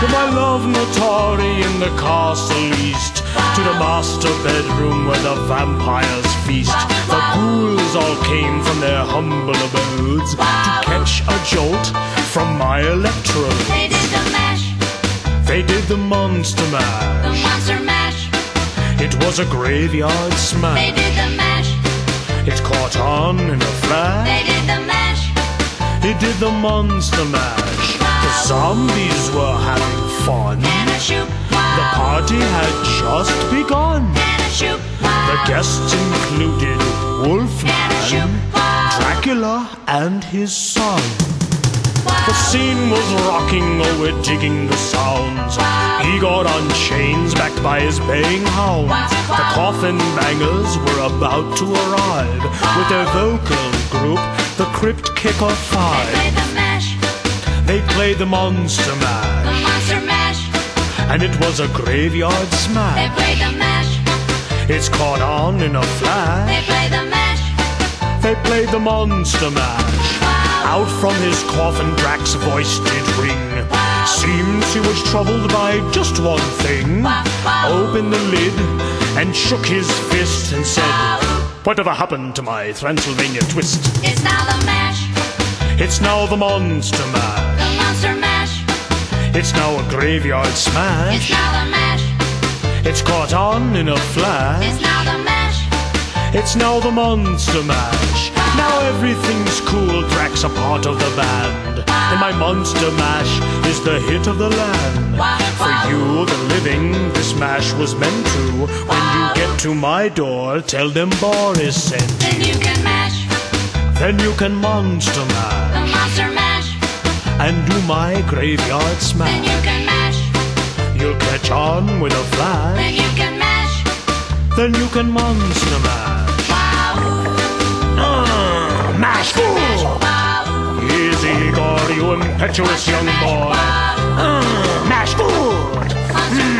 To my laboratory in the castle east. To the master bedroom where the vampires feast. The ghouls all came from their humble abodes to catch a jolt from my electrode. They did the mash, They did the monster mash the monster mash. It was a graveyard smash They did the mash, It caught on in a flash. they did the mash. He did the monster mash. Zombies were having fun. The party had just begun. The guests included Wolfman, Dracula, and his son. The scene was rocking, oh, we're digging the sounds. Igor on chains backed by his baying hounds. The coffin bangers were about to arrive with their vocal group, the Crypt Kicker Five. Played the mash, They played the Monster Mash. the monster mash. and it was a graveyard smash. They played the mash, It's caught on in a flash. they played the mash. They played the Monster Mash. Out from his coffin, Drac's voice did ring. Seems he was troubled by just one thing. Opened the lid and shook his fist and said, Whatever happened to my Transylvania twist? It's now the mash, It's now the Monster Mash. Monster mash. It's now a graveyard smash. It's now the mash, It's caught on in a flash. it's now the mash. It's now the Monster Mash. Now everything's cool, Drac's a part of the band. And my Monster Mash is the hit of the land. For you, the living, this mash was meant to. When you get to my door, tell them Boris sent. Then you can mash, Then you can Monster Mash the monster mash. And do my graveyard smash. Then you can mash, You'll catch on with a flash. then you can mash. Then you can Monster Mash. Wow, Uh, mash fool! Easy, Igor, you impetuous young boy. Uh, mash food!